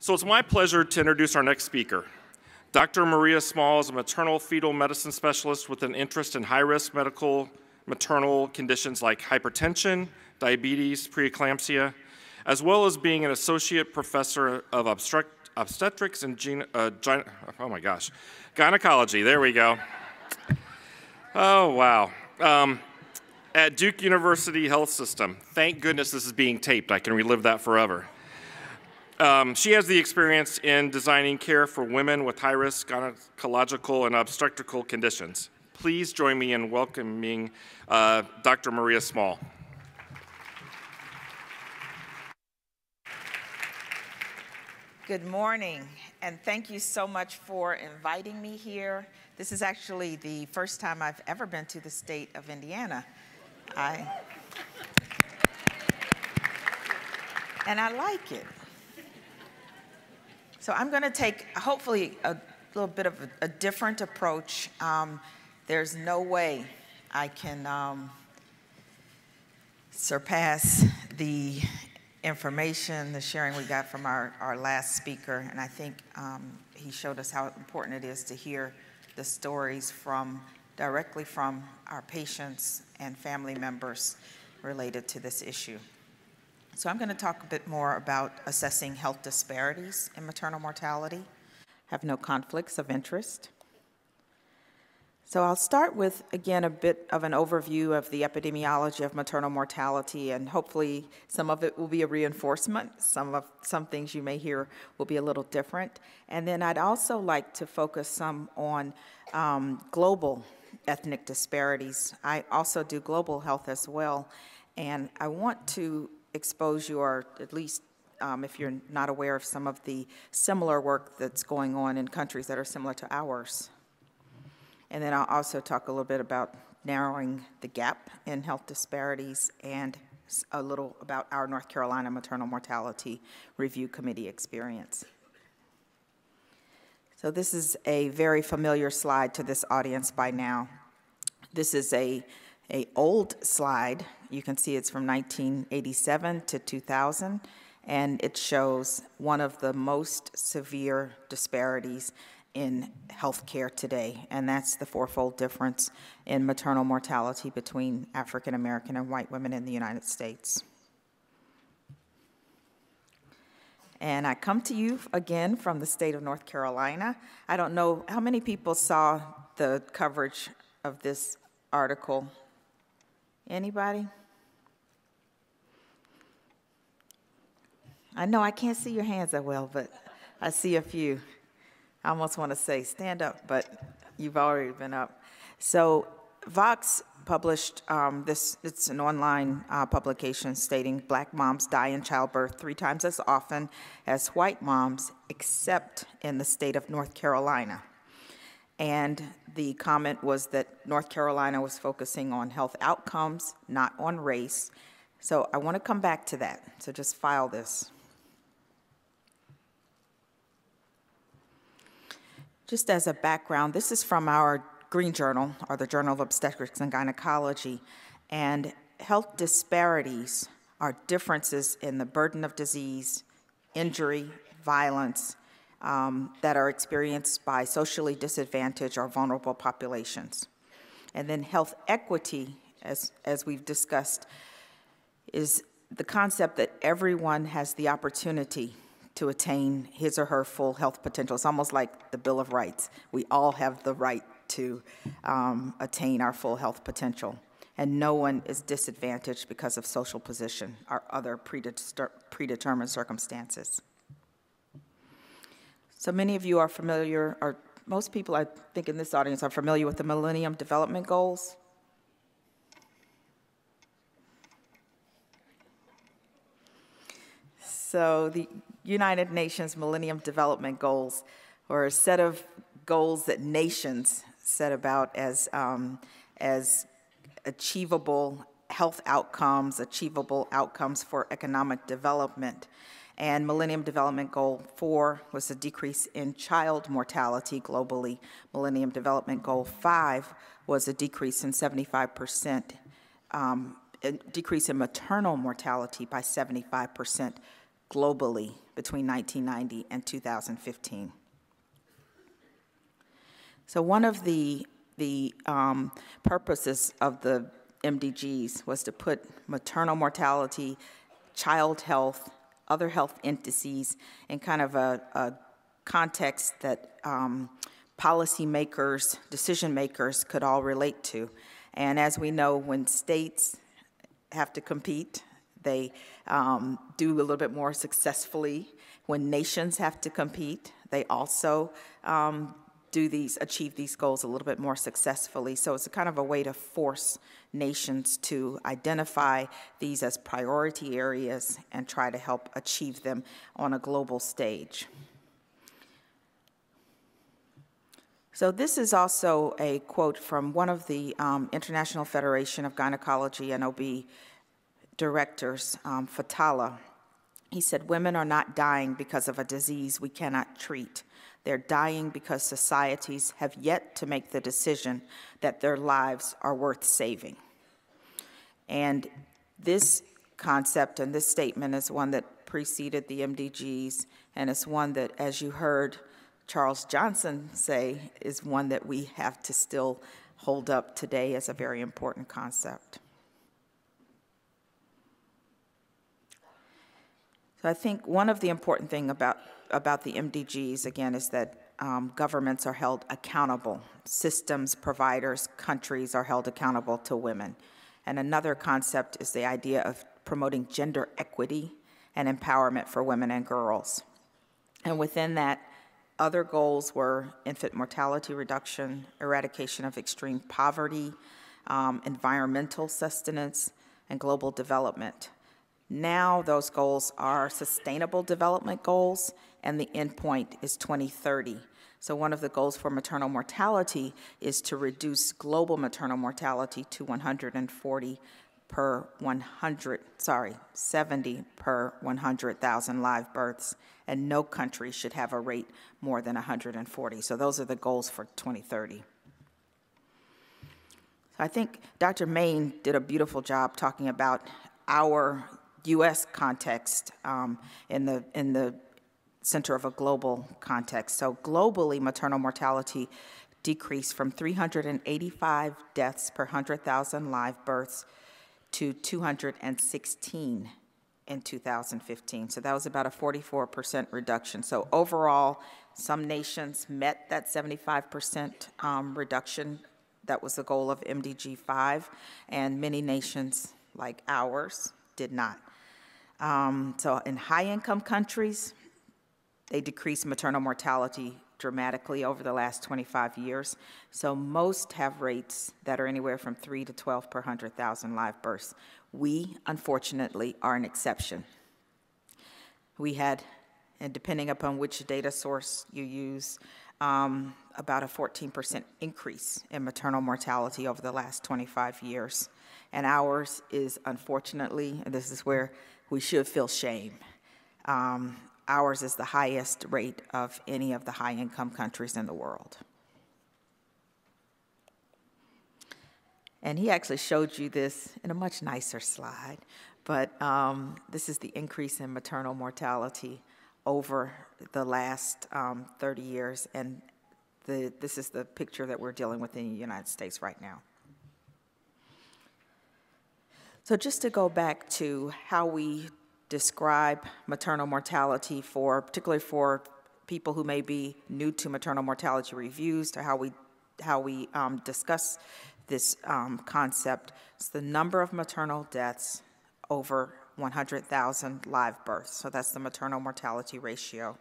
So it's my pleasure to introduce our next speaker. Dr. Maria Small is a maternal fetal medicine specialist with an interest in high-risk medical maternal conditions like hypertension, diabetes, preeclampsia, as well as being an associate professor of obstetrics and gene, uh, oh my gosh, gynecology. There we go. Oh wow. Um, at Duke University Health System. Thank goodness this is being taped. I can relive that forever. Um, she has the experience in designing care for women with high-risk gynecological and obstetrical conditions. Please join me in welcoming uh, Dr. Maria Small. Good morning, and thank you so much for inviting me here. This is actually the first time I've ever been to the state of Indiana. I, and I like it. So I'm going to take, hopefully, a little bit of a, a different approach. Um, there's no way I can um, surpass the information, the sharing we got from our, our last speaker, and I think um, he showed us how important it is to hear the stories from directly from our patients and family members related to this issue. So I'm going to talk a bit more about assessing health disparities in maternal mortality, have no conflicts of interest, so I'll start with, again, a bit of an overview of the epidemiology of maternal mortality, and hopefully some of it will be a reinforcement. Some of some things you may hear will be a little different. And then I'd also like to focus some on um, global ethnic disparities. I also do global health as well, and I want to expose you, or at least um, if you're not aware of some of the similar work that's going on in countries that are similar to ours. And then I'll also talk a little bit about narrowing the gap in health disparities and a little about our North Carolina Maternal Mortality Review Committee experience. So this is a very familiar slide to this audience by now. This is a, a old slide. You can see it's from 1987 to 2000, and it shows one of the most severe disparities in healthcare today, and that's the fourfold difference in maternal mortality between African American and white women in the United States. And I come to you again from the state of North Carolina. I don't know how many people saw the coverage of this article. Anybody? I know I can't see your hands that well, but I see a few. I almost want to say stand up, but you've already been up. So Vox published um, this, it's an online uh, publication stating black moms die in childbirth three times as often as white moms, except in the state of North Carolina. And the comment was that North Carolina was focusing on health outcomes, not on race. So I want to come back to that. So just file this. Just as a background, this is from our Green Journal, or the Journal of Obstetrics and Gynecology, and health disparities are differences in the burden of disease, injury, violence um, that are experienced by socially disadvantaged or vulnerable populations. And then health equity, as, as we've discussed, is the concept that everyone has the opportunity to attain his or her full health potential. It's almost like the Bill of Rights. We all have the right to um, attain our full health potential. And no one is disadvantaged because of social position or other predetermined circumstances. So many of you are familiar, or most people I think in this audience are familiar with the Millennium Development Goals. So the United Nations Millennium Development Goals are a set of goals that nations set about as, um, as achievable health outcomes, achievable outcomes for economic development. And Millennium Development Goal 4 was a decrease in child mortality globally. Millennium Development Goal 5 was a decrease in 75%, um, decrease in maternal mortality by 75% globally between 1990 and 2015. So one of the, the um, purposes of the MDGs was to put maternal mortality, child health, other health indices in kind of a, a context that um, policymakers, decision makers could all relate to. And as we know, when states have to compete, they um, do a little bit more successfully. When nations have to compete, they also um, do these, achieve these goals a little bit more successfully. So it's a kind of a way to force nations to identify these as priority areas and try to help achieve them on a global stage. So this is also a quote from one of the um, International Federation of Gynecology and OB directors, um, Fathalla. He said, women are not dying because of a disease we cannot treat. They're dying because societies have yet to make the decision that their lives are worth saving. And this concept and this statement is one that preceded the MDGs, and it's one that, as you heard Charles Johnson say, is one that we have to still hold up today as a very important concept. So I think one of the important thing about, about the MDGs, again, is that um, governments are held accountable. Systems, providers, countries are held accountable to women. And another concept is the idea of promoting gender equity and empowerment for women and girls. And within that, other goals were infant mortality reduction, eradication of extreme poverty, um, environmental sustenance, and global development. Now those goals are sustainable development goals, and the endpoint is 2030. So one of the goals for maternal mortality is to reduce global maternal mortality to 140 per 100, sorry, 70 per 100,000 live births, and no country should have a rate more than 140. So those are the goals for 2030. I think Dr. Main did a beautiful job talking about our U.S. context um, in the in the center of a global context. So globally, maternal mortality decreased from 385 deaths per 100,000 live births to 216 in 2015. So that was about a 44% reduction. So overall, some nations met that 75% um, reduction. That was the goal of MDG 5, and many nations, like ours, did not. Um, so in high income countries, they decreased maternal mortality dramatically over the last 25 years. So most have rates that are anywhere from 3 to 12 per 100,000 live births. We, unfortunately, are an exception. We had, and depending upon which data source you use, um, about a 14% increase in maternal mortality over the last 25 years. And ours is unfortunately, and this is where we should feel shame. Um, ours is the highest rate of any of the high income countries in the world. And he actually showed you this in a much nicer slide, but um, this is the increase in maternal mortality over the last um, 30 years, and the, this is the picture that we're dealing with in the United States right now. So just to go back to how we describe maternal mortality for, particularly for people who may be new to maternal mortality reviews, to how we, how we um, discuss this um, concept. It's the number of maternal deaths over 100,000 live births. So that's the maternal mortality ratio.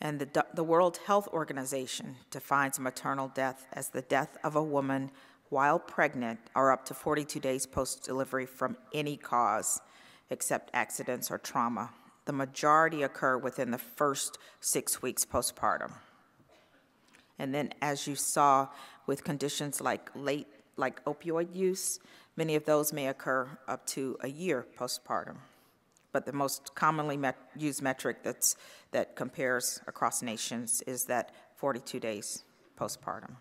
And the, the World Health Organization defines maternal death as the death of a woman while pregnant or up to 42 days post delivery from any cause except accidents or trauma. The majority occur within the first six weeks postpartum. And then, as you saw with conditions like late, like opioid use, many of those may occur up to a year postpartum. But the most commonly met, used metric that's, that compares across nations is that 42 days postpartum.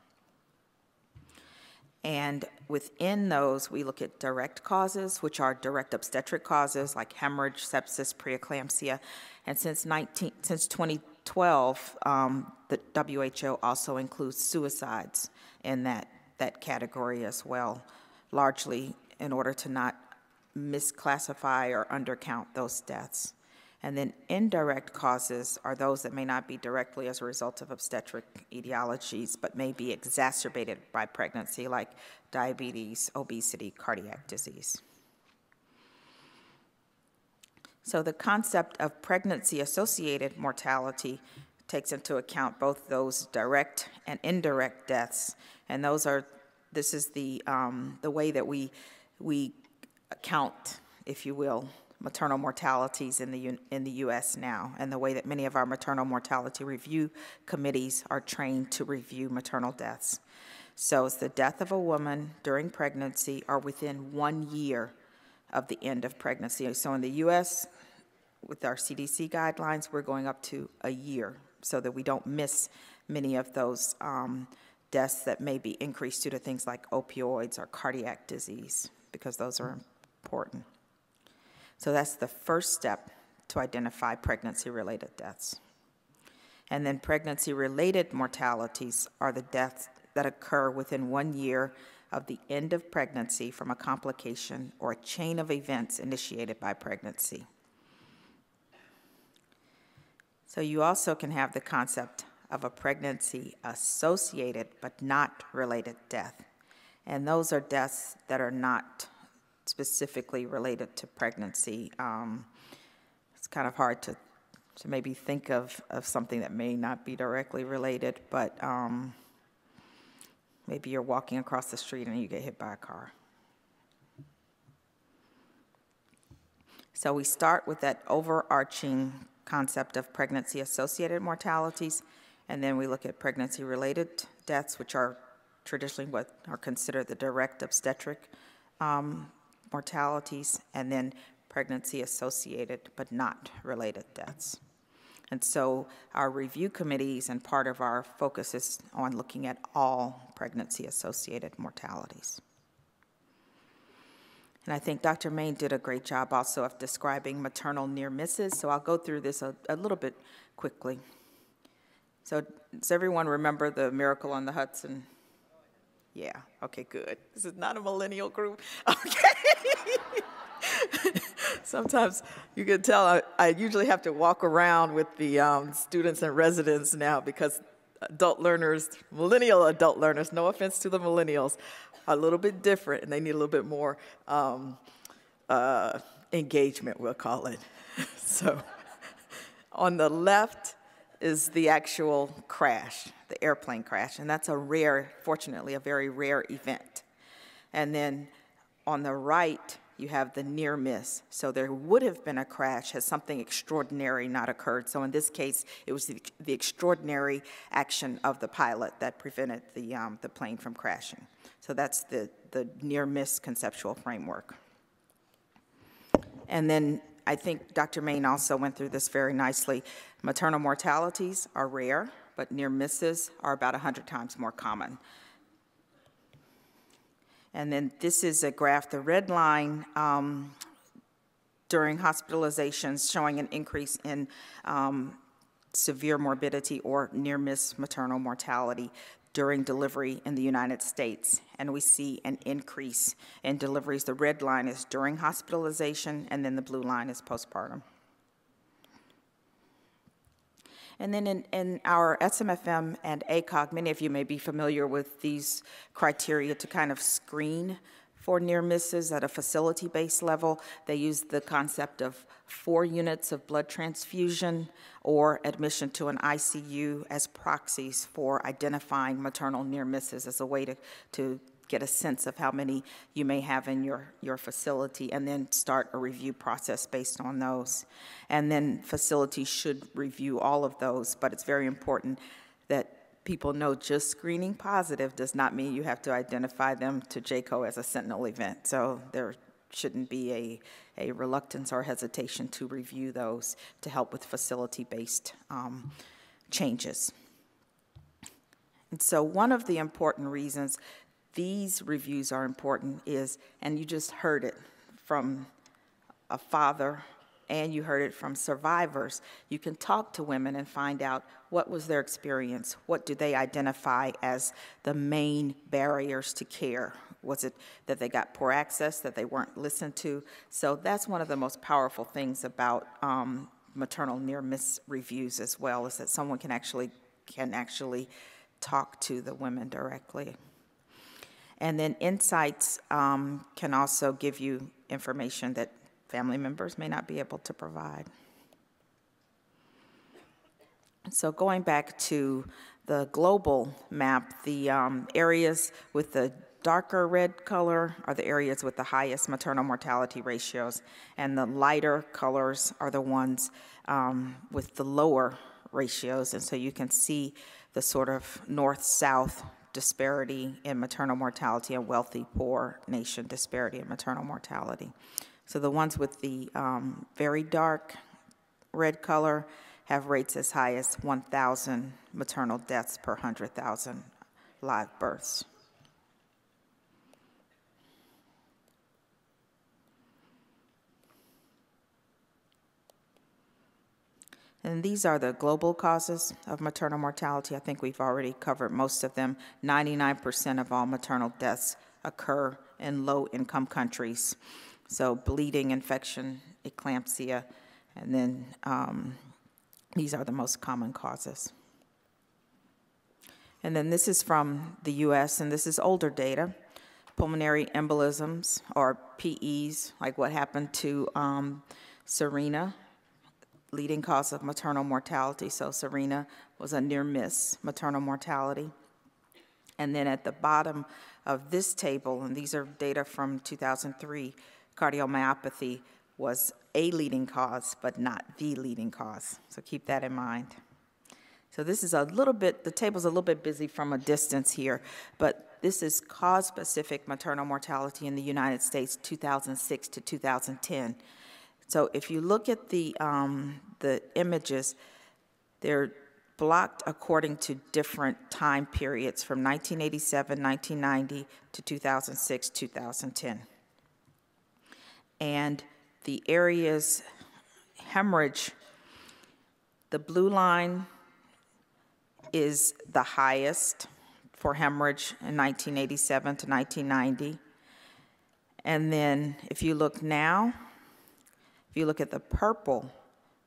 And within those, we look at direct causes, which are direct obstetric causes like hemorrhage, sepsis, preeclampsia. And since 19, since 2012, um, the WHO also includes suicides in that, that category as well, largely in order to not misclassify or undercount those deaths. And then indirect causes are those that may not be directly as a result of obstetric etiologies, but may be exacerbated by pregnancy, like diabetes, obesity, cardiac disease. So the concept of pregnancy associated mortality takes into account both those direct and indirect deaths. And those are, this is the, um, the way that we, we count, if you will, maternal mortalities in the, in the U.S. now, and the way that many of our maternal mortality review committees are trained to review maternal deaths. So it's the death of a woman during pregnancy or within one year of the end of pregnancy. So in the U.S., with our CDC guidelines, we're going up to a year so that we don't miss many of those um, deaths that may be increased due to things like opioids or cardiac disease, because those are important. So that's the first step to identify pregnancy-related deaths. And then pregnancy-related mortalities are the deaths that occur within one year of the end of pregnancy from a complication or a chain of events initiated by pregnancy. So you also can have the concept of a pregnancy associated but not related death. And those are deaths that are not specifically related to pregnancy. Um, it's kind of hard to, to maybe think of, of something that may not be directly related, but um, maybe you're walking across the street and you get hit by a car. So we start with that overarching concept of pregnancy associated mortalities, and then we look at pregnancy related deaths, which are traditionally what are considered the direct obstetric um, mortalities, and then pregnancy associated but not related deaths. And so our review committees and part of our focus is on looking at all pregnancy associated mortalities. And I think Dr. Main did a great job also of describing maternal near misses, so I'll go through this a, a little bit quickly. So does everyone remember the Miracle on the Hudson? Yeah, okay, good. This is not a millennial group. Okay. Sometimes you can tell I, I, usually have to walk around with the um, students and residents now because adult learners, millennial adult learners, no offense to the millennials, are a little bit different and they need a little bit more um, uh, engagement, we'll call it. so on the left is the actual crash, the airplane crash, and that's a rare, fortunately, a very rare event. And then on the right, you have the near miss. So there would have been a crash had something extraordinary not occurred. So in this case, it was the, the extraordinary action of the pilot that prevented the, um, the plane from crashing. So that's the, the near miss conceptual framework. And then I think Dr. Main also went through this very nicely. Maternal mortalities are rare, but near misses are about 100 times more common. And then this is a graph, the red line um, during hospitalizations showing an increase in um, severe morbidity or near miss maternal mortality during delivery in the United States. And we see an increase in deliveries. The red line is during hospitalization, and then the blue line is postpartum. And then in, in, our SMFM and ACOG, many of you may be familiar with these criteria to kind of screen for near misses at a facility based level. They use the concept of four units of blood transfusion or admission to an ICU as proxies for identifying maternal near misses as a way to, to get a sense of how many you may have in your, your facility and then start a review process based on those. And then facilities should review all of those, but it's very important that people know just screening positive does not mean you have to identify them to JCAHO as a sentinel event. So there shouldn't be a, a reluctance or hesitation to review those to help with facility-based um, changes. And so one of the important reasons these reviews are important is, and you just heard it from a father and you heard it from survivors, you can talk to women and find out what was their experience, what do they identify as the main barriers to care. Was it that they got poor access, that they weren't listened to? So that's one of the most powerful things about um, maternal near miss reviews as well, is that someone can actually can actually talk to the women directly. And then insights um, can also give you information that family members may not be able to provide. So going back to the global map, the um, areas with the darker red color are the areas with the highest maternal mortality ratios, and the lighter colors are the ones um, with the lower ratios. And so you can see the sort of north-south disparity in maternal mortality and wealthy-poor nation disparity in maternal mortality. So the ones with the um, very dark red color have rates as high as 1,000 maternal deaths per 100,000 live births. And these are the global causes of maternal mortality. I think we've already covered most of them. 99% of all maternal deaths occur in low income countries. So bleeding, infection, eclampsia, and then um, these are the most common causes. And then this is from the US, and this is older data. Pulmonary embolisms, or PEs, like what happened to um, Serena, leading cause of maternal mortality. So Serena was a near miss maternal mortality. And then at the bottom of this table, and these are data from 2003, cardiomyopathy was a leading cause, but not the leading cause. So keep that in mind. So this is a little bit, the table's a little bit busy from a distance here, but this is cause-specific maternal mortality in the United States 2006 to 2010. So if you look at the, um, the images, they're blocked according to different time periods from 1987, 1990 to 2006, 2010 and the area's hemorrhage, the blue line is the highest for hemorrhage in 1987 to 1990. And then if you look now, if you look at the purple,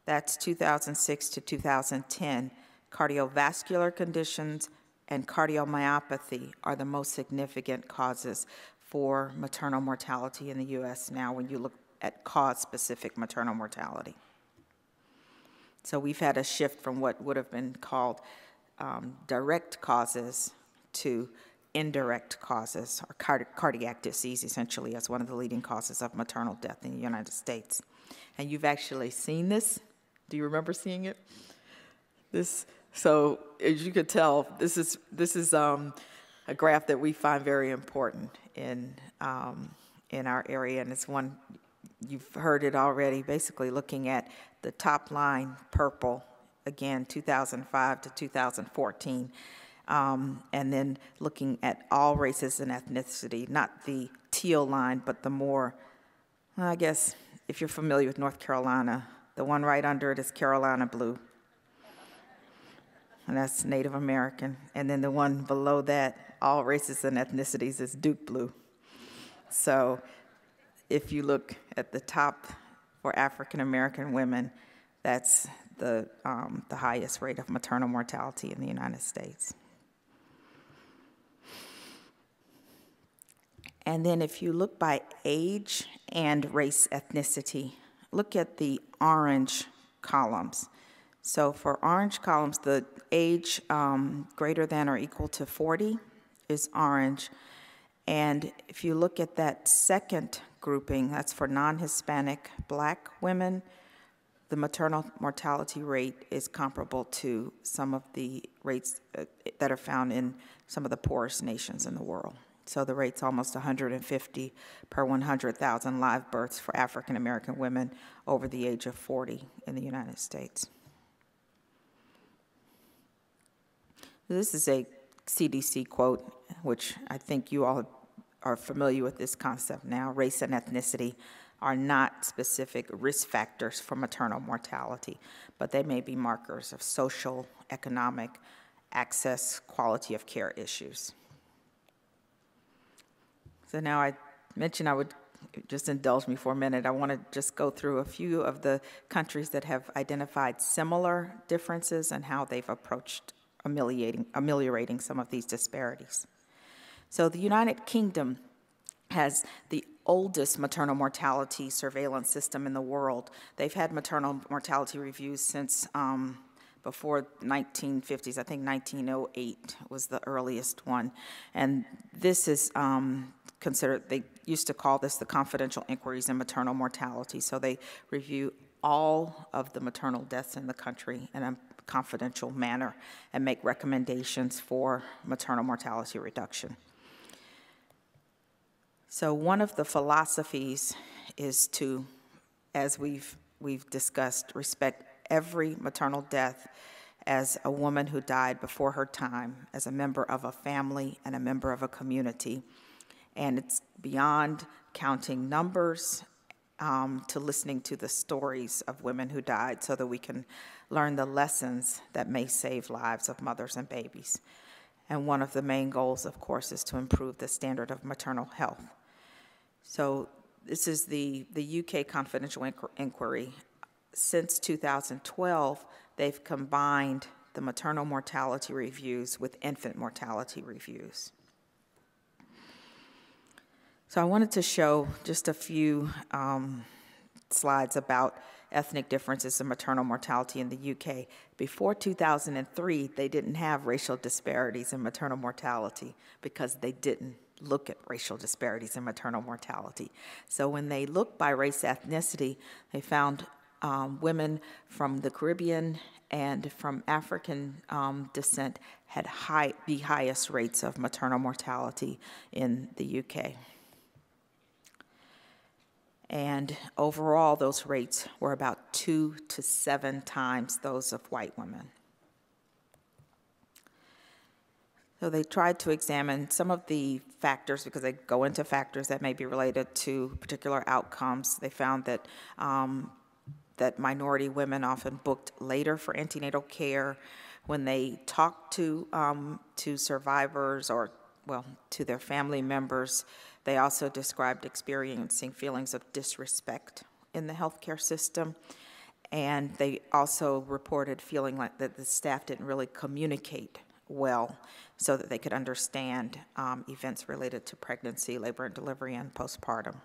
that's 2006 to 2010. Cardiovascular conditions and cardiomyopathy are the most significant causes for maternal mortality in the U.S. now when you look at cause-specific maternal mortality. So we've had a shift from what would have been called um, direct causes to indirect causes, or card cardiac disease essentially as one of the leading causes of maternal death in the United States. And you've actually seen this. Do you remember seeing it? This, so as you could tell, this is, this is um, a graph that we find very important in, um, in our area, and it's one, you've heard it already, basically looking at the top line, purple, again, 2005 to 2014, um, and then looking at all races and ethnicity, not the teal line, but the more, I guess, if you're familiar with North Carolina, the one right under it is Carolina blue, and that's Native American. And then the one below that all races and ethnicities is Duke Blue. So if you look at the top for African American women, that's the, um, the highest rate of maternal mortality in the United States. And then if you look by age and race ethnicity, look at the orange columns. So for orange columns, the age um, greater than or equal to 40 is orange. And if you look at that second grouping, that's for non-Hispanic black women, the maternal mortality rate is comparable to some of the rates uh, that are found in some of the poorest nations in the world. So the rate's almost 150 per 100,000 live births for African American women over the age of 40 in the United States. This is a CDC quote which I think you all are familiar with this concept now, race and ethnicity are not specific risk factors for maternal mortality, but they may be markers of social, economic, access, quality of care issues. So now I mentioned I would just indulge me for a minute. I want to just go through a few of the countries that have identified similar differences and how they've approached ameliorating, some of these disparities. So the United Kingdom has the oldest maternal mortality surveillance system in the world. They've had maternal mortality reviews since um, before 1950s. I think 1908 was the earliest one. And this is um, considered, they used to call this the confidential inquiries in maternal mortality. So they review all of the maternal deaths in the country in a confidential manner and make recommendations for maternal mortality reduction. So one of the philosophies is to, as we've, we've discussed, respect every maternal death as a woman who died before her time, as a member of a family and a member of a community. And it's beyond counting numbers um, to listening to the stories of women who died so that we can learn the lessons that may save lives of mothers and babies. And one of the main goals, of course, is to improve the standard of maternal health. So this is the, the UK confidential inquiry. Since 2012, they've combined the maternal mortality reviews with infant mortality reviews. So I wanted to show just a few um, slides about ethnic differences in maternal mortality in the UK. Before 2003, they didn't have racial disparities in maternal mortality because they didn't look at racial disparities in maternal mortality. So when they looked by race ethnicity, they found um, women from the Caribbean and from African um, descent had high, the highest rates of maternal mortality in the UK. And overall, those rates were about two to seven times those of white women. So they tried to examine some of the factors because they go into factors that may be related to particular outcomes. They found that um, that minority women often booked later for antenatal care. When they talked to um, to survivors or well to their family members, they also described experiencing feelings of disrespect in the healthcare system. And they also reported feeling like that the staff didn't really communicate well so that they could understand um, events related to pregnancy, labor and delivery, and postpartum.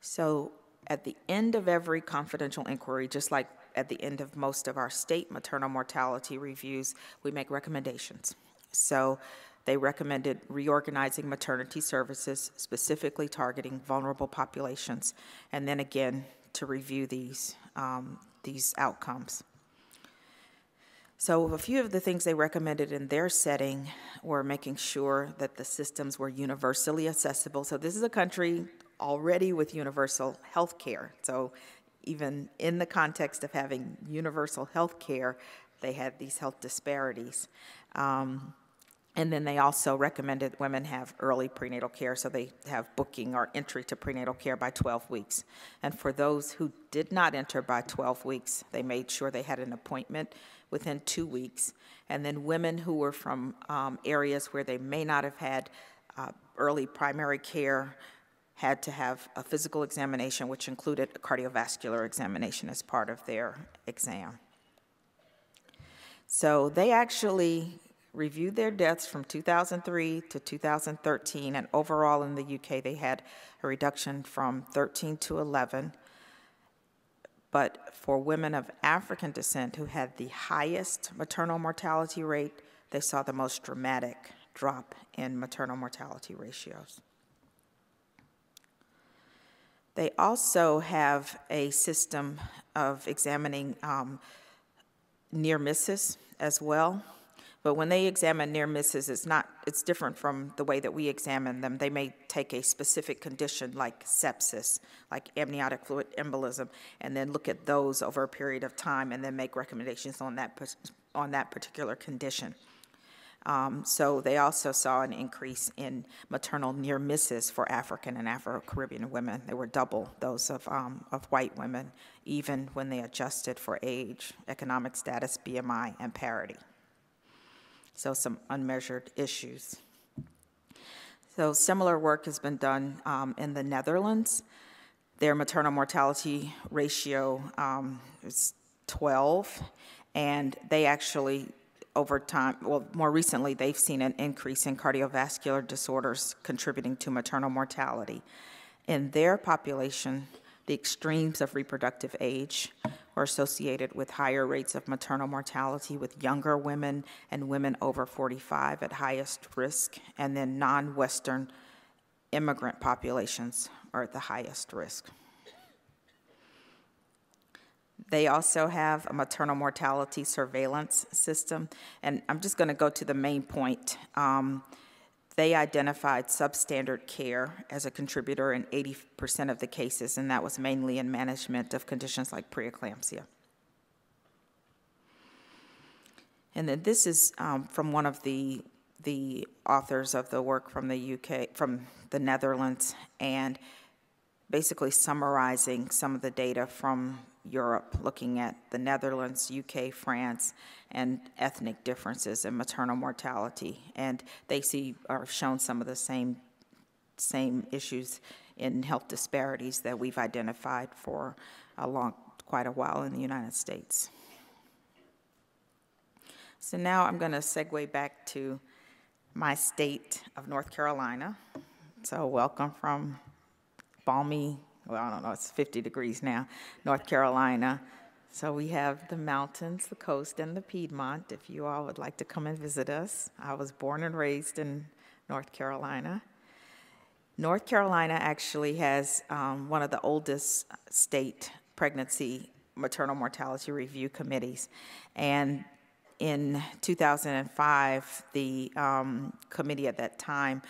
So at the end of every confidential inquiry, just like at the end of most of our state maternal mortality reviews, we make recommendations. So they recommended reorganizing maternity services, specifically targeting vulnerable populations, and then again to review these, um, these outcomes. So a few of the things they recommended in their setting were making sure that the systems were universally accessible. So this is a country already with universal health care. So even in the context of having universal health care, they had these health disparities. Um, and then they also recommended women have early prenatal care, so they have booking or entry to prenatal care by 12 weeks. And for those who did not enter by 12 weeks, they made sure they had an appointment within two weeks. And then women who were from um, areas where they may not have had uh, early primary care had to have a physical examination, which included a cardiovascular examination as part of their exam. So they actually reviewed their deaths from 2003 to 2013, and overall in the UK, they had a reduction from 13 to 11 but for women of African descent who had the highest maternal mortality rate, they saw the most dramatic drop in maternal mortality ratios. They also have a system of examining um, near misses as well. But when they examine near misses, it's not, it's different from the way that we examine them. They may take a specific condition like sepsis, like amniotic fluid embolism, and then look at those over a period of time and then make recommendations on that, on that particular condition. Um, so they also saw an increase in maternal near misses for African and Afro-Caribbean women. They were double those of, um, of white women, even when they adjusted for age, economic status, BMI, and parity. So some unmeasured issues. So similar work has been done um, in the Netherlands. Their maternal mortality ratio um, is 12, and they actually over time, well, more recently, they've seen an increase in cardiovascular disorders contributing to maternal mortality. In their population, the extremes of reproductive age are associated with higher rates of maternal mortality with younger women and women over 45 at highest risk, and then non-Western immigrant populations are at the highest risk. They also have a maternal mortality surveillance system. And I'm just going to go to the main point. Um, they identified substandard care as a contributor in 80% of the cases, and that was mainly in management of conditions like preeclampsia. And then this is um, from one of the the authors of the work from the UK, from the Netherlands, and basically summarizing some of the data from Europe, looking at the Netherlands, UK, France, and ethnic differences in maternal mortality. And they see are shown some of the same same issues in health disparities that we've identified for a long, quite a while in the United States. So now I'm going to segue back to my state of North Carolina. So welcome from balmy well, I don't know, it's 50 degrees now, North Carolina. So we have the mountains, the coast, and the Piedmont, if you all would like to come and visit us. I was born and raised in North Carolina. North Carolina actually has um, one of the oldest state pregnancy maternal mortality review committees. And in 2005, the um, committee at that time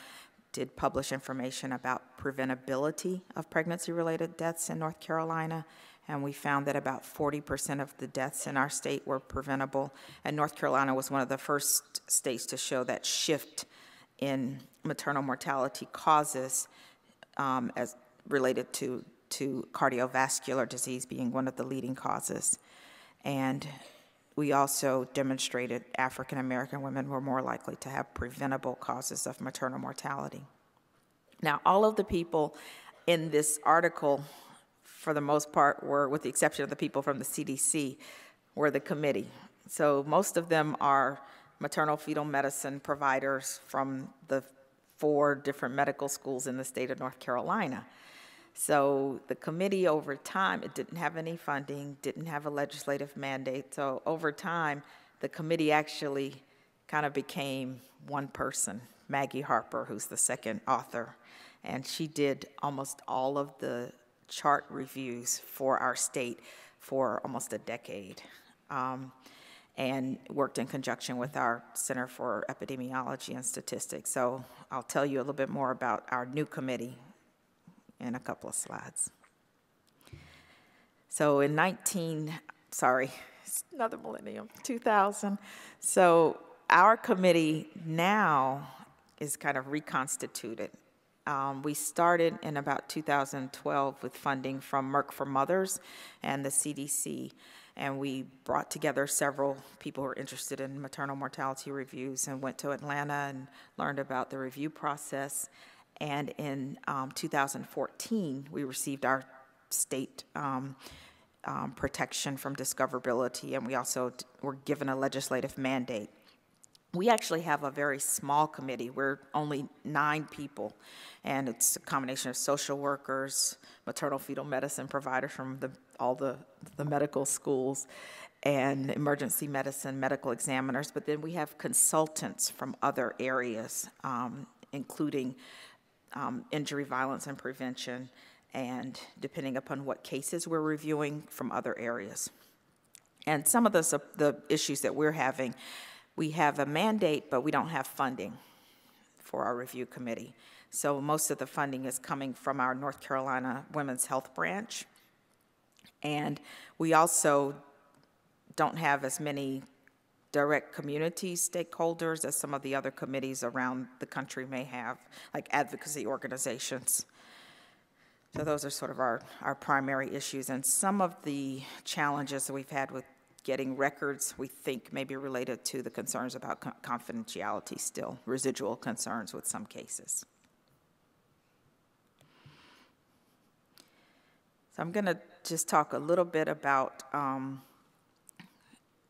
did publish information about preventability of pregnancy-related deaths in North Carolina, and we found that about 40% of the deaths in our state were preventable. And North Carolina was one of the first states to show that shift in maternal mortality causes um, as related to, to cardiovascular disease being one of the leading causes. And we also demonstrated African American women were more likely to have preventable causes of maternal mortality. Now, all of the people in this article, for the most part, were, with the exception of the people from the CDC, were the committee. So most of them are maternal fetal medicine providers from the four different medical schools in the state of North Carolina. So the committee over time, it didn't have any funding, didn't have a legislative mandate. So over time, the committee actually kind of became one person, Maggie Harper, who's the second author. And she did almost all of the chart reviews for our state for almost a decade. Um, and worked in conjunction with our Center for Epidemiology and Statistics. So I'll tell you a little bit more about our new committee in a couple of slides. So in 19, sorry, another millennium, 2000. So our committee now is kind of reconstituted. Um, we started in about 2012 with funding from Merck for Mothers and the CDC, and we brought together several people who were interested in maternal mortality reviews and went to Atlanta and learned about the review process. And in um, 2014, we received our state um, um, protection from discoverability, and we also were given a legislative mandate. We actually have a very small committee. We're only nine people, and it's a combination of social workers, maternal fetal medicine providers from the, all the, the medical schools, and emergency medicine medical examiners. But then we have consultants from other areas, um, including um, injury violence and prevention, and depending upon what cases we're reviewing from other areas. And some of the, the issues that we're having, we have a mandate, but we don't have funding for our review committee. So most of the funding is coming from our North Carolina Women's Health Branch. And we also don't have as many direct community stakeholders as some of the other committees around the country may have, like advocacy organizations. So those are sort of our, our primary issues. And some of the challenges that we've had with getting records, we think may be related to the concerns about confidentiality still, residual concerns with some cases. So I'm going to just talk a little bit about um,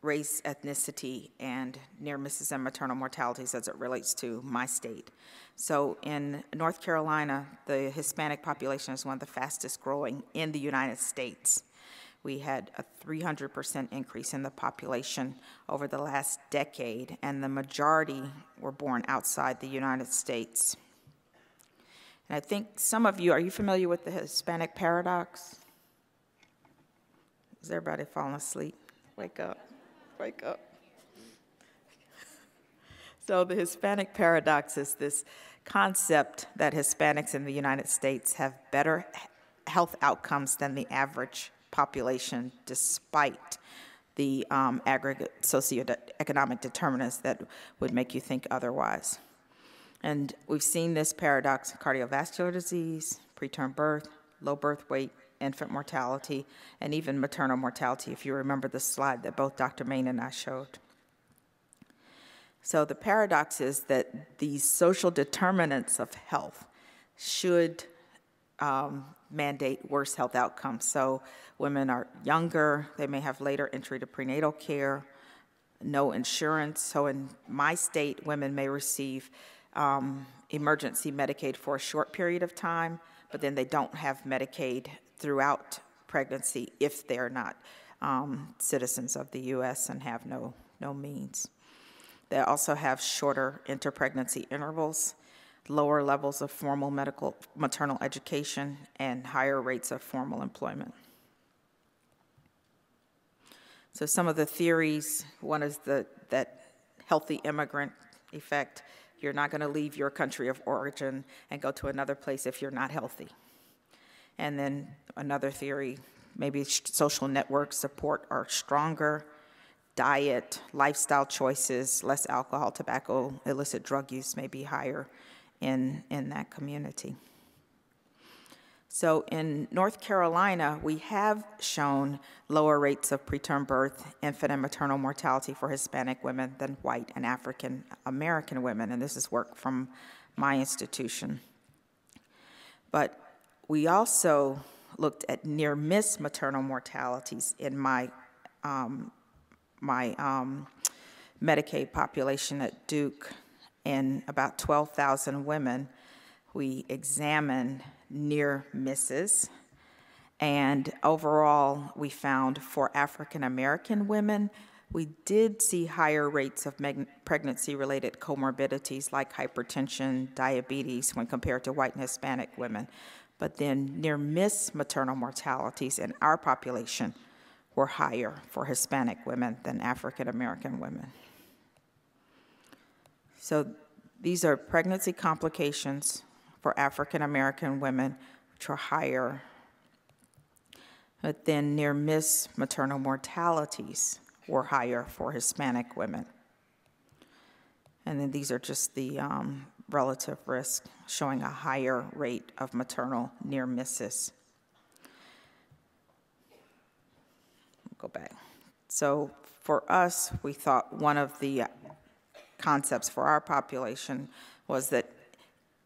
race, ethnicity, and near misses and maternal mortalities as it relates to my state. So in North Carolina, the Hispanic population is one of the fastest growing in the United States. We had a 300% increase in the population over the last decade, and the majority were born outside the United States. And I think some of you, are you familiar with the Hispanic paradox? Is everybody falling asleep? Wake up wake up. So, the Hispanic paradox is this concept that Hispanics in the United States have better health outcomes than the average population, despite the um, aggregate socioeconomic determinants that would make you think otherwise. And we've seen this paradox in cardiovascular disease, preterm birth, low birth weight, infant mortality, and even maternal mortality, if you remember the slide that both Dr. Main and I showed. So the paradox is that these social determinants of health should um, mandate worse health outcomes. So women are younger, they may have later entry to prenatal care, no insurance. So in my state, women may receive um, emergency Medicaid for a short period of time, but then they don't have Medicaid throughout pregnancy if they're not um, citizens of the U.S. and have no, no means. They also have shorter interpregnancy intervals, lower levels of formal medical maternal education, and higher rates of formal employment. So some of the theories, one is the, that healthy immigrant effect. You're not going to leave your country of origin and go to another place if you're not healthy. And then another theory, maybe social network support are stronger, diet, lifestyle choices, less alcohol, tobacco, illicit drug use may be higher in, in that community. So in North Carolina, we have shown lower rates of preterm birth, infant and maternal mortality for Hispanic women than white and African American women, and this is work from my institution. But we also looked at near miss maternal mortalities in my, um, my um, Medicaid population at Duke in about 12,000 women. We examined near misses. And overall, we found for African American women, we did see higher rates of pregnancy related comorbidities like hypertension, diabetes when compared to white and Hispanic women but then near miss maternal mortalities in our population were higher for Hispanic women than African American women. So these are pregnancy complications for African American women, which are higher, but then near miss maternal mortalities were higher for Hispanic women. And then these are just the um, relative risk, showing a higher rate of maternal near misses. Go back. So for us, we thought one of the concepts for our population was that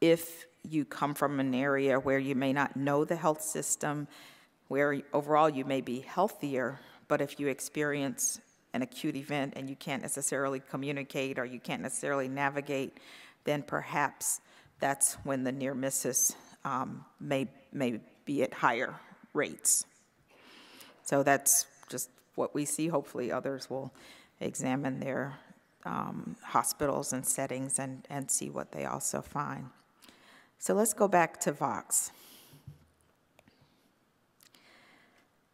if you come from an area where you may not know the health system, where overall you may be healthier, but if you experience an acute event and you can't necessarily communicate or you can't necessarily navigate, then perhaps that's when the near misses um, may, may be at higher rates. So that's just what we see. Hopefully, others will examine their um, hospitals and settings and, and see what they also find. So let's go back to Vox.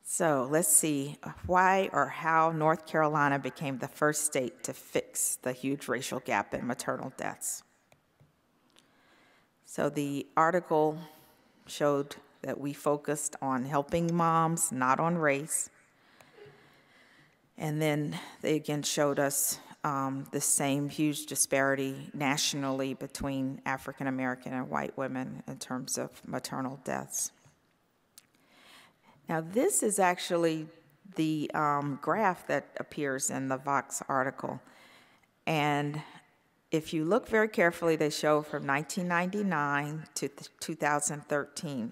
So let's see why or how North Carolina became the first state to fix the huge racial gap in maternal deaths. So the article showed that we focused on helping moms, not on race. And then they again showed us um, the same huge disparity nationally between African American and white women in terms of maternal deaths. Now, this is actually the um, graph that appears in the Vox article. And if you look very carefully, they show from 1999 to 2013.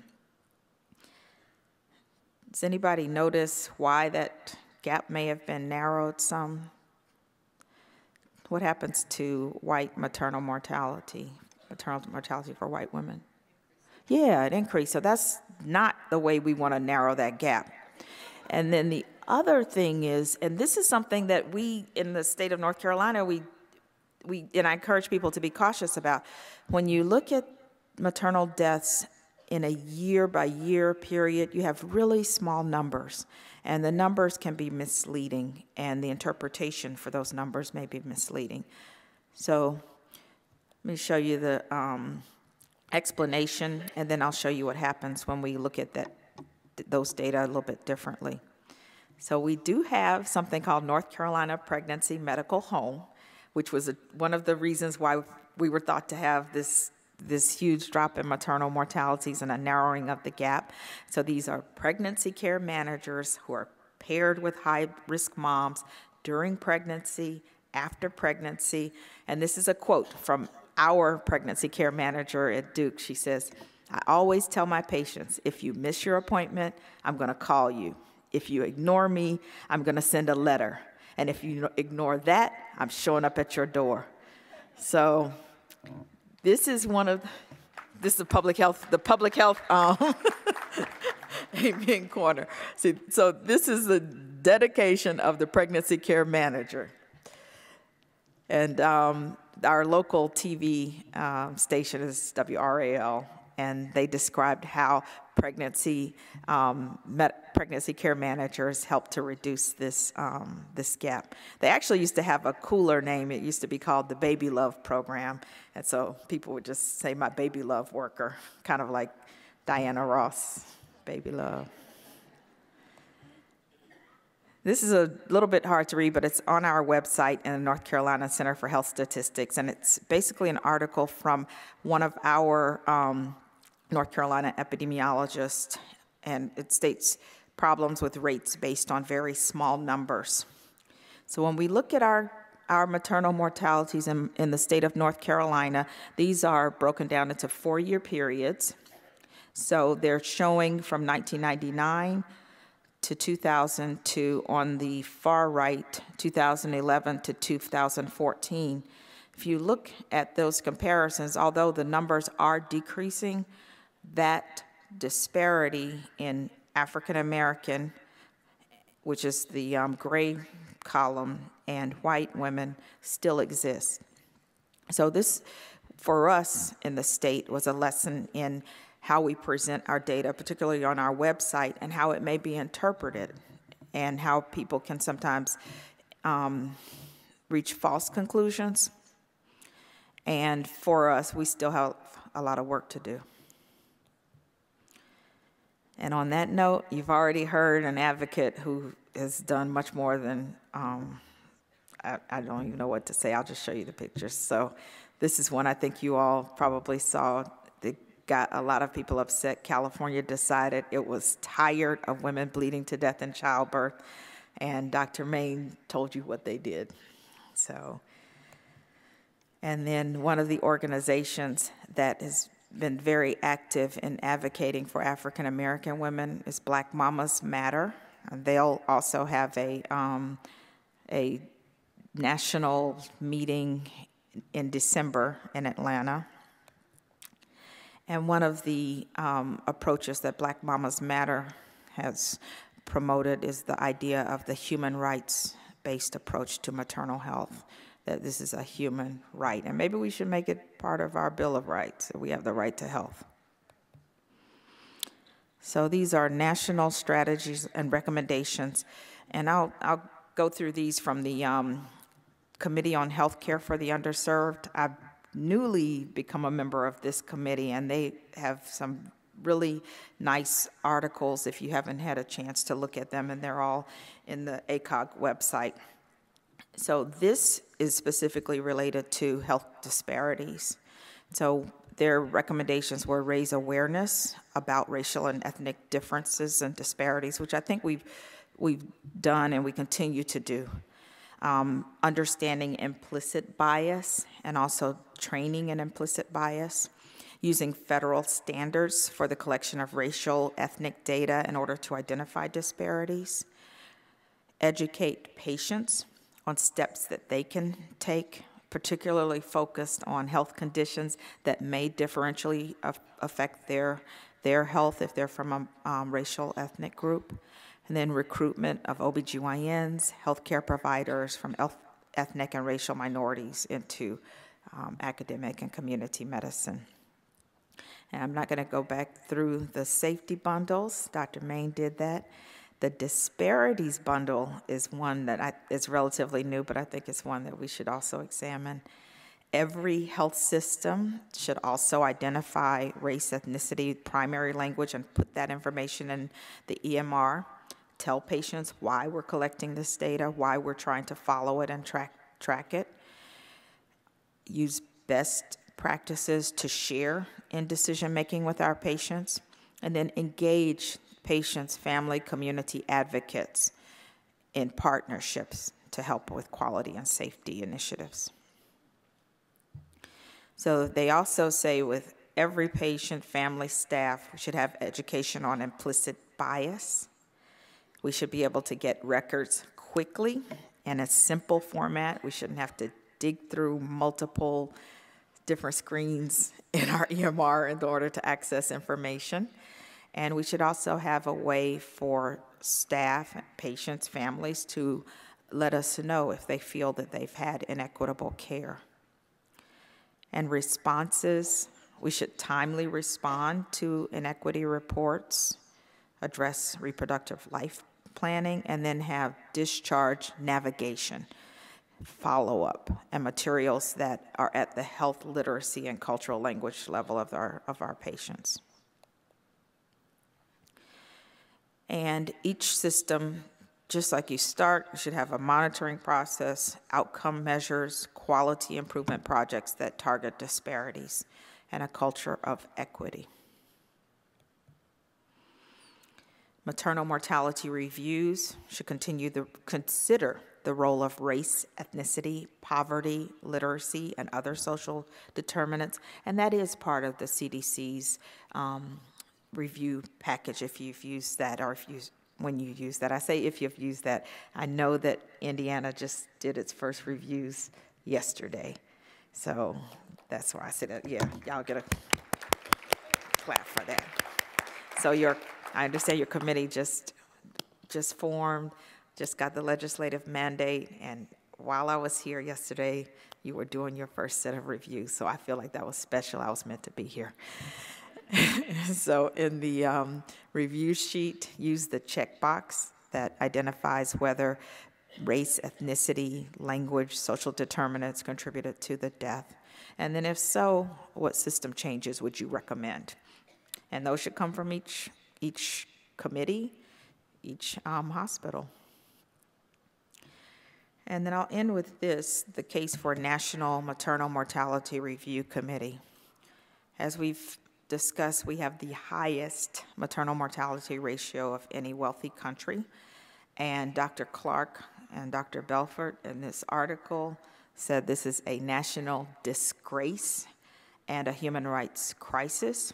Does anybody notice why that gap may have been narrowed some? What happens to white maternal mortality, maternal mortality for white women? Yeah, it increased. So that's not the way we want to narrow that gap. And then the other thing is, and this is something that we in the state of North Carolina, we, we and I encourage people to be cautious about. When you look at maternal deaths in a year by year period, you have really small numbers. And the numbers can be misleading, and the interpretation for those numbers may be misleading. So let me show you the um, explanation, and then I'll show you what happens when we look at that, those data a little bit differently. So we do have something called North Carolina Pregnancy Medical Home, which was a, one of the reasons why we were thought to have this this huge drop in maternal mortalities and a narrowing of the gap. So these are pregnancy care managers who are paired with high risk moms during pregnancy, after pregnancy. And this is a quote from our pregnancy care manager at Duke. She says, I always tell my patients if you miss your appointment, I'm going to call you. If you ignore me, I'm going to send a letter. And if you ignore that, I'm showing up at your door. So this is one of, this is the public health, the public health um, Amen Corner. See, so this is the dedication of the pregnancy care manager. And um, our local TV um, station is WRAL, and they described how pregnancy um, pregnancy care managers help to reduce this um, this gap. They actually used to have a cooler name. It used to be called the Baby Love Program, and so people would just say my baby love worker, kind of like Diana Ross, Baby Love. This is a little bit hard to read, but it's on our website in the North Carolina Center for Health Statistics, and it's basically an article from one of our um, North Carolina epidemiologists, and it states problems with rates based on very small numbers. So when we look at our our maternal mortalities in, in the state of North Carolina, these are broken down into four-year periods. So they're showing from 1999 to 2002 on the far right, 2011 to 2014. If you look at those comparisons, although the numbers are decreasing, that disparity in African American, which is the um, gray column, and white women still exist. So this, for us in the state, was a lesson in how we present our data, particularly on our website, and how it may be interpreted, and how people can sometimes um, reach false conclusions. And for us, we still have a lot of work to do. And on that note, you've already heard an advocate who has done much more than, um, I, I, don't even know what to say. I'll just show you the pictures. So this is one I think you all probably saw that got a lot of people upset. California decided it was tired of women bleeding to death in childbirth, and Dr. Main told you what they did. So, and then one of the organizations that has been very active in advocating for African American women is Black Mamas Matter. They'll also have a um, a national meeting in December in Atlanta. And one of the um, approaches that Black Mamas Matter has promoted is the idea of the human rights based approach to maternal health, that this is a human right. And maybe we should make it part of our Bill of Rights, that we have the right to health. So these are national strategies and recommendations. And I'll, I'll go through these from the um, Committee on Health Care for the Underserved. I've newly become a member of this committee, and they have some really nice articles if you haven't had a chance to look at them, and they're all in the ACOG website. So this is specifically related to health disparities. So their recommendations were raise awareness about racial and ethnic differences and disparities, which I think we've we've done and we continue to do. Um, understanding implicit bias and also training in implicit bias, using federal standards for the collection of racial ethnic data in order to identify disparities, educate patients on steps that they can take, particularly focused on health conditions that may differentially affect their, their health if they're from a um, racial ethnic group. And then recruitment of OBGYNs, healthcare providers from ethnic and racial minorities into um, academic and community medicine. And I'm not going to go back through the safety bundles. Dr. Main did that. The disparities bundle is one that I, is relatively new, but I think it's one that we should also examine. Every health system should also identify race, ethnicity, primary language, and put that information in the EMR. Tell patients why we're collecting this data, why we're trying to follow it and track, track it. Use best practices to share in decision making with our patients, and then engage patients, family, community advocates in partnerships to help with quality and safety initiatives. So they also say with every patient, family, staff, we should have education on implicit bias. We should be able to get records quickly in a simple format. We shouldn't have to dig through multiple different screens in our EMR in order to access information. And we should also have a way for staff, patients, families to let us know if they feel that they've had inequitable care. And responses, we should timely respond to inequity reports, address reproductive life planning, and then have discharge navigation, follow up, and materials that are at the health literacy and cultural language level of our, of our patients. And each system, just like you start, should have a monitoring process, outcome measures, quality improvement projects that target disparities, and a culture of equity. Maternal mortality reviews should continue to consider the role of race, ethnicity, poverty, literacy, and other social determinants, and that is part of the CDC's um, review package if you've used that or if you when you use that. I say if you've used that. I know that Indiana just did its first reviews yesterday. So that's why I said that. Yeah, y'all get a clap for that. So your I understand your committee just just formed, just got the legislative mandate and while I was here yesterday, you were doing your first set of reviews. So I feel like that was special. I was meant to be here. so in the um, review sheet, use the checkbox that identifies whether race, ethnicity, language, social determinants contributed to the death. And then if so, what system changes would you recommend? And those should come from each, each committee, each um, hospital. And then I'll end with this, the case for National Maternal Mortality Review Committee. As we've discuss, we have the highest maternal mortality ratio of any wealthy country. And Dr. Clark and Dr. Belfort in this article said this is a national disgrace and a human rights crisis.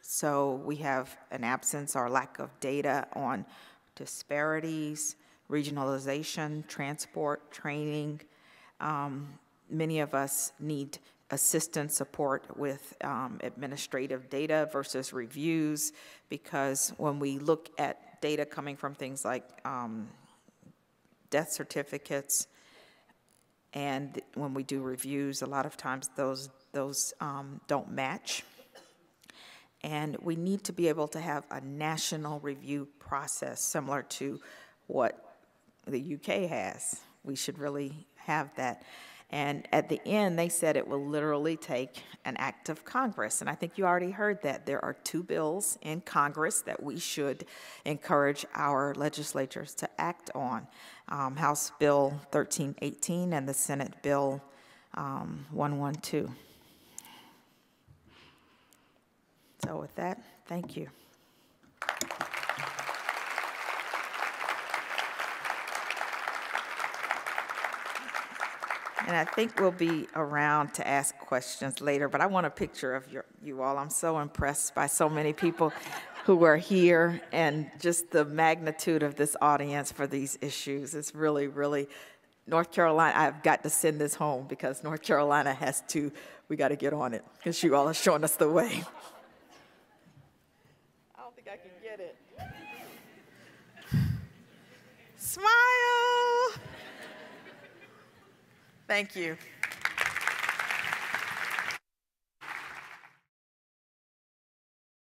So we have an absence or lack of data on disparities, regionalization, transport, training. Um, many of us need assistance support with um, administrative data versus reviews because when we look at data coming from things like um, death certificates and when we do reviews a lot of times those those um, don't match. And we need to be able to have a national review process similar to what the UK has. We should really have that And at the end, they said it will literally take an act of Congress. And I think you already heard that. There are two bills in Congress that we should encourage our legislatures to act on um, House Bill 1318 and the Senate Bill um, 112. So, with that, thank you. And I think we'll be around to ask questions later, but I want a picture of your, you all. I'm so impressed by so many people who are here and just the magnitude of this audience for these issues. It's really, really, North Carolina, I've got to send this home because North Carolina has to, we got to get on it because you all are showing us the way. I don't think I can get it. Smile. Thank you.